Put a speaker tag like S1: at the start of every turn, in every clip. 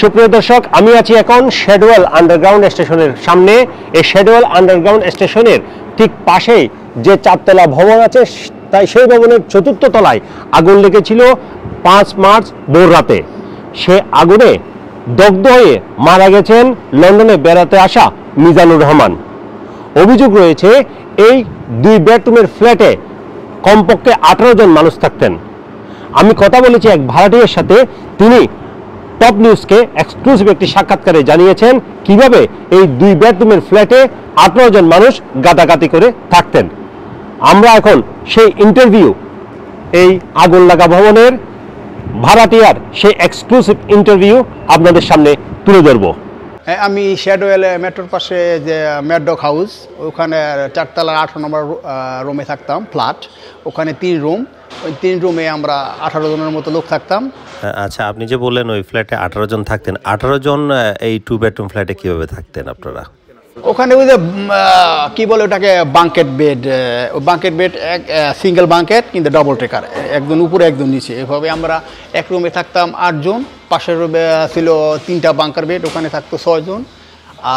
S1: সুপ্রিয় দর্শক, আমি আছি এখন শেডওয়েল আন্ডারগ্রাউন্ড স্টেশনের সামনে। এই শেডওয়েল আন্ডারগ্রাউন্ড স্টেশনের ঠিক পাশেই যে চারতলা ভবন আছে, তাই সেই ভবনের চতুর্থ তলায় আগুন লেগেছিল পাঁচ মার্চ ভোর রাতে। সে আগুনে দগ্ধ হয়ে মারা গেছেন লন্ডনে বেড়াতে আসা মিজানুর রহমান। অভিযোগ রয়েছে, এই দুই বেডরুমের ফ্ল্যাটে কমপক্ষে আঠারো জন মানুষ থাকতেন। আমি কথা বলেছি এক ভাড়াটিয়ার সাথে, তিনি টপ নিউজকে এক্সক্লুসিভ একটি সাক্ষাৎকারে জানিয়েছেন কীভাবে এই দুই বেডরুমের ফ্ল্যাটে আঠারো জন মানুষ গাদাগাতি করে থাকতেন। আমরা এখন সেই ইন্টারভিউ এই আগুন লাগা ভবনের ভাড়াটিয়ার সেই এক্সক্লুসিভ ইন্টারভিউ আপনাদের সামনে তুলে ধরবো।
S2: হ্যাঁ আমি শ্যাডোয়েল মেট্রোর পাশে যে ম্যাডক হাউস ওখানে চারতলা আঠারো নম্বর রুমে থাকতাম ফ্ল্যাট ওখানে তিন রুম ওই তিন রুমে আমরা আঠারো জনের মতো লোক থাকতাম।
S3: আচ্ছা আপনি যে বললেন ওই ফ্ল্যাটে আঠারো জন থাকতেন আঠারো জন এই টু বেডরুম ফ্ল্যাটে কীভাবে থাকতেন আপনারা?
S2: ওখানে ওই যে কি বলে ওটাকে বাঙ্কেট বেড বাঙ্কেট বেড এক সিঙ্গেল বাঙ্কেট কিন্তু ডবল টেকার একজন উপরে একজন নিচে। এভাবে আমরা এক রুমে থাকতাম আটজন পাশের রুমে ছিল তিনটা বাঙ্কার বেড ওখানে থাকতো ছয়জন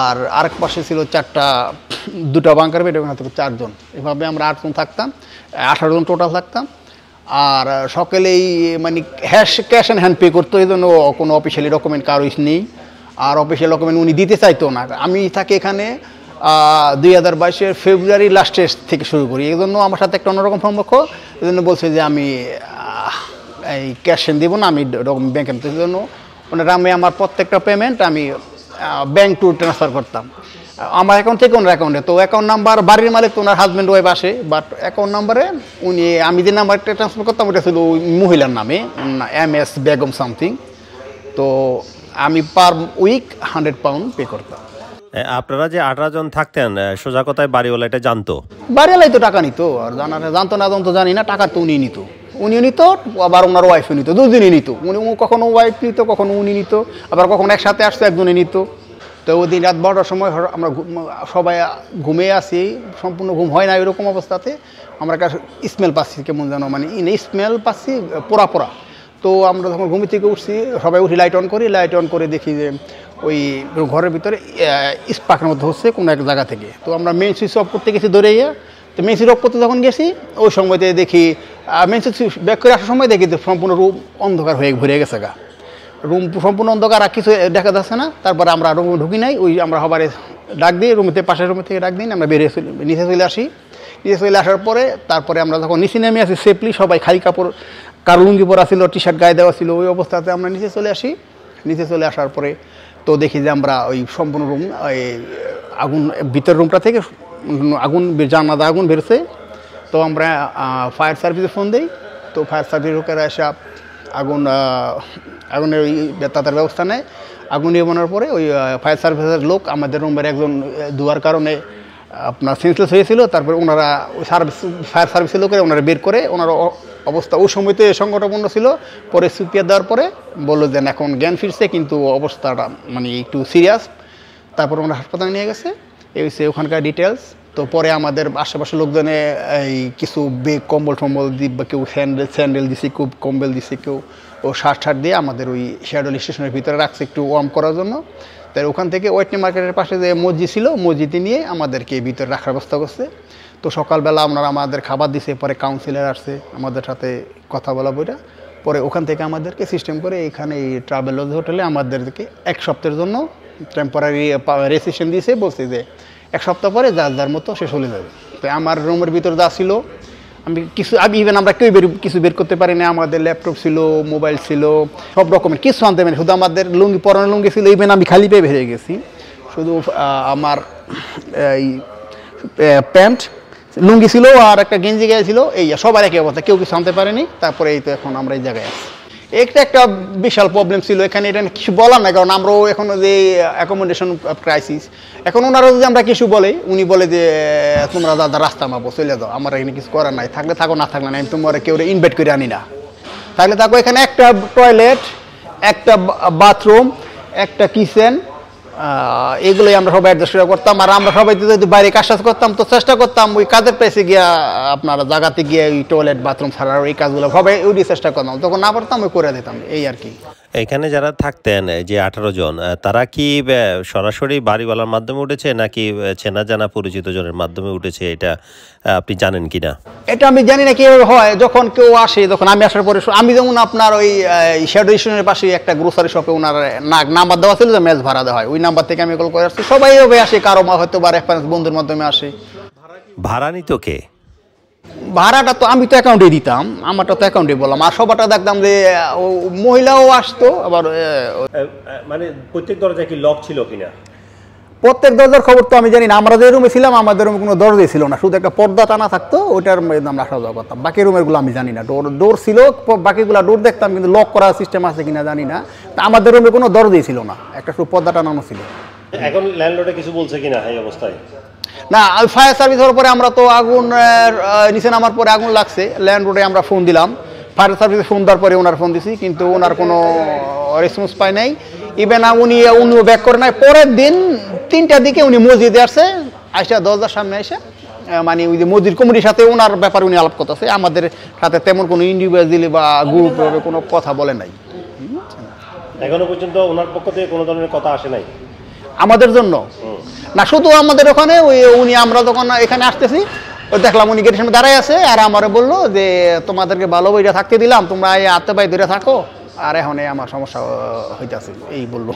S2: আর আরেক পাশে ছিল চারটা দুটা বাঙ্কার বেড ওখানে থাকতো চারজন এভাবে আমরা আটজন থাকতাম আঠারো জন টোটাল থাকতাম। আর সকলেই মানে hash cash and hand pay করতো, এই জন্য কোনো অফিসিয়ালি ডকুমেন্ট কারও নেই। আর অফিসিয়াল ডকুমেন্ট উনি দিতে চাইতো না। আমি থাকি এখানে দুই হাজার বাইশের ফেব্রুয়ারি লাস্টের থেকে শুরু করি। এই জন্য আমার সাথে একটা অন্যরকম সম্পর্ক। এই জন্য বলছে যে আমি এই ক্যাশ দেবো না, আমি ব্যাংকে জন্য ওনারা আমি আমার প্রত্যেকটা পেমেন্ট আমি ব্যাংক টু ট্রান্সফার করতাম। আমার অ্যাকাউন্ট থেকে ওনার অ্যাকাউন্টে তো অ্যাকাউন্ট নাম্বার বাড়ির মালিক তো ওনার হাজব্যান্ড ওয়াইফ আসে বাট অ্যাকাউন্ট নাম্বারে উনি আমি যে নাম্বারটা ট্রান্সফার করতাম ওটা ছিল ওই মহিলার নামে এম এস বেগম সামথিং তো আমি per week hundred pound pay করতাম।
S3: আপনারা যে আঠারো জন থাকতেন সোজা কথায় বাড়িওয়ালা এটা জানতো?
S2: বাড়িওয়ালাই তো টাকা নিত আর জানার জানতো না জানতো জানি না টাকা তো উনি নিত। উনিও নিত আবার ওনার ওয়াইফও নিত দুজনই নিত। উনি কখনো ওয়াইফ নিত কখনো উনি নিত আবার কখনো একসাথে আসতো একজনে নিত। তো ওই দিন রাত বারোটার সময় আমরা সবাই ঘুমিয়ে আসি সম্পূর্ণ ঘুম হয় না এরকম অবস্থাতে। আমরা একটা স্মেল পাচ্ছি কেমন যেন মানে স্মেল পাচ্ছি, পোড়া পোড়া। তো আমরা যখন ঘুমি থেকে উঠছি, সবাই উঠি লাইট অন করি লাইট অন করে দেখি যে ওই ঘরের ভিতরে স্পাকের মধ্যে হচ্ছে কোনো এক জায়গা থেকে। তো আমরা মেন সুইচ অফ করতে গেছি দৌড়ে গিয়ে। তো মেন সুইচ অফ করতে যখন গেছি, ওই সময়তে দেখি মেন সুইচ ব্যাক করে আসার সময় দেখি যে সম্পূর্ণ রূপ অন্ধকার হয়ে ঘুরে গেছে গা। রুম সম্পূর্ণ অন্ধকার, আর কিছু দেখা যাচ্ছে না। তারপরে আমরা রুমে ঢুকি নাই, ওই আমরা সবারে ডাক দিই রুমেতে পাশের রুমে থেকে ডাক দিই, আমরা বেরিয়ে নিচে চলে আসি। নিচে চলে আসার পরে, তারপরে আমরা যখন নিচে নেমে আসি সেফলি সবাই খালি কাপড় কারও লুঙ্গি পরা ছিল টি শার্ট গায়ে দেওয়া ছিল, ওই অবস্থাতে আমরা নিচে চলে আসি। নিচে চলে আসার পরে তো দেখি যে আমরা ওই সম্পূর্ণ রুম আগুন, ভিতর রুমটা থেকে আগুন জানাদা আগুন বেরোছে তো আমরা ফায়ার সার্ভিসে ফোন দিই। তো ফায়ার সার্ভিস লোকেরা এসে আগুন আগুনের ওই তাদের ব্যবস্থা নেয়। আগুন নির্মাণের পরে ওই ফায়ার সার্ভিসের লোক আমাদের রুমের একজন দুয়ার কারণে আপনার সেন্সলেস হয়েছিল। তারপরে ওনারা সার্ভিস ফায়ার সার্ভিসের লোকেরা ওনারা বের করে, ওনার অবস্থা ওই সময়তে সংকটপূর্ণ ছিল। পরে সুপিয়া দেওয়ার পরে বলল যে এখন জ্ঞান ফিরছে, কিন্তু অবস্থাটা মানে একটু সিরিয়াস তারপর ওনারা হাসপাতালে নিয়ে গেছে। এই হচ্ছে ওখানকার ডিটেলস তো পরে আমাদের আশেপাশের লোকজনে, এই কিছু বেগ কম্বল টম্বল দি বা কেউ স্যান্ডেল স্যান্ডেল দিছে, কেউ কম্বল দিছে, কেউ ও শার্ট শার্ট দিয়ে আমাদের ওই শ্যাডোল স্টেশনের ভিতরে রাখছে একটু ওয়ার্ম করার জন্য। তাই ওখান থেকে ওয়েটনি মার্কেটের পাশে যে মসজিদ ছিল মসজিদে নিয়ে আমাদেরকে ভিতরে রাখার ব্যবস্থা করছে। তো সকালবেলা আপনারা আমাদের খাবার দিছে, পরে কাউন্সিলর আসছে আমাদের সাথে কথা বলা বইটা পরে ওখান থেকে আমাদেরকে সিস্টেম করে এখানে এই ট্রাভেল হোটেলে আমাদেরকে এক সপ্তাহের জন্য টেম্পোরারি রেসিশন দিয়েছে বলছে যে এক সপ্তাহ পরে যার যার মতো সে চলে যাবে। তো আমার রুমের ভিতরে যা ছিল, আমি কিছু, আমি ইভেন আমরা কেউ বের, কিছু বের করতে পারি না আমাদের ল্যাপটপ ছিল, মোবাইল ছিল, সব রকমের কিছু আনতে পারি। শুধু আমাদের লুঙ্গি, পরানো লুঙ্গি ছিল ইভেন আমি খালি পেয়ে বেরিয়ে গেছি। শুধু আমার, এই প্যান্ট লুঙ্গি ছিল আর একটা গেঞ্জি গায়ে ছিল, এই সবার একই অবস্থা, কেউ কিছু আনতে পারেনি। তারপরে এই তো এখন আমরা এই জায়গায় আছি। একটা একটা বিশাল প্রবলেম ছিল এখানে, এটা কিছু বলার না কারণ আমরাও এখন যে অ্যাকোমোডেশন ক্রাইসিস এখন ওনারা যদি আমরা কিছু বলে, উনি বলে যে, তোমরা দাদা রাস্তা মাপো, চলে যাও, আমার এখানে কিছু করার নাই, থাকলে থাকো, না থাকলে না, আমি তোমার কেউ ইনভাইট করে আনি না। থাকলে থাকো, এখানে একটা টয়লেট একটা বাথরুম একটা কিচেন এগুলোই আমরা সবাই অ্যাডজাস্ট করে করতাম। আর আমরা সবাই যদি বাইরে কাজ করতাম, তো চেষ্টা করতাম ওই কাজের পেছে গিয়া, আপনার জায়গাতে গিয়ে ওই টয়লেট বাথরুম ছাড়ার ওই কাজগুলো সবাই ওই চেষ্টা করতাম। তখন না পারতাম, ওই করে দিতাম, এই আর কি।
S3: এখানে যারা থাকতেন এই যে আঠারো জন তারা কি সরাসরি বাড়িওয়ালার মাধ্যমে উঠেছে নাকি চেনা জানা পরিচিত জনের মাধ্যমে উঠেছে এটা আপনি জানেন কিনা?
S2: এটা আমি জানি না কীভাবে হয় যখন কেউ আসে যখন আমি আসার পরে আমি যেমন আপনার ওই শ্যাডো স্টেশনের পাশে একটা গ্রোসারি শপে ওনার না- নাম্বার দেওয়া ছিল যে ম্যাচ ভাড়া দেওয়া হয়। ওই নাম্বার থেকে আমি কল করে আসছি। সবাই এভাবে আসে কারও মা হয়তো বা রেফারেন্স বন্ধুর মাধ্যমে আসে।
S3: ভাড়া নিত কে?
S2: ভাড়াটা তো আমি তো অ্যাকাউন্টে দিতাম আমারটা তো অ্যাকাউন্টে বললাম। আর সবারটা দেখতাম যে মহিলাও আসতো আবার
S1: মানে প্রত্যেক দরজায় কি লক ছিল কিনা?
S2: প্রত্যেক দরজার খবর তো আমি জানি না আমরা যে রুমে ছিলাম আমাদের রুমে কোনো দরজাই ছিল না। শুধু একটা পর্দা টানা থাকতো ওইটার আমরা আসা যাওয়া করতাম। বাকি রুমেরগুলো আমি জানি না। ডোর ডোর ছিল বাকিগুলো ডোর দেখতাম কিন্তু লক করার সিস্টেম আছে কিনা জানি না। তা আমাদের রুমে কোনো দরজাই ছিল না। একটা শুধু পর্দা টানানো ছিল।
S1: এখন ল্যান্ডলর্ডে কিছু বলছে কিনা এই অবস্থায়?
S2: না ফায়ার সার্ভিস হওয়ার পরে আমরা তো আগুন নিচে নামার পরে আগুন লাগছে। ল্যান্ড রোডে আমরা ফোন দিলাম। ফায়ার সার্ভিসে ফোন দেওয়ার পরে ওনার ফোন দিছি, কিন্তু ওনার কোনো রেসপন্স পায় নাই। ইভেন উনি, উনিও ব্যাক করে নাই। পরের দিন তিনটার দিকে উনি মসজিদে আসছে, আইসা দরজার সামনে এসে মানে ওই যে মসজিদ কমিটির সাথে ওনার ব্যাপারে উনি আলাপ করতেছে। আমাদের সাথে তেমন কোনো ইন্ডিভিজুয়ালি বা গ্রুপ কোনো কথা বলে নাই।
S1: এখনও পর্যন্ত ওনার পক্ষ থেকে কোনো ধরনের কথা আসে নাই?
S2: আমাদের জন্য। না শুধু আমাদের ওখানে ওই উনি আমরা যখন এখানে আসতেছি দেখলাম উনি গেটের সামনে দাঁড়াই আছে আর আমার বলল যে তোমাদেরকে ভালো বইটা থাকতে দিলাম তোমরা এই আত্মবাই দূরে থাকো। আর এখন আমার সমস্যা হইতেছে এই বলল।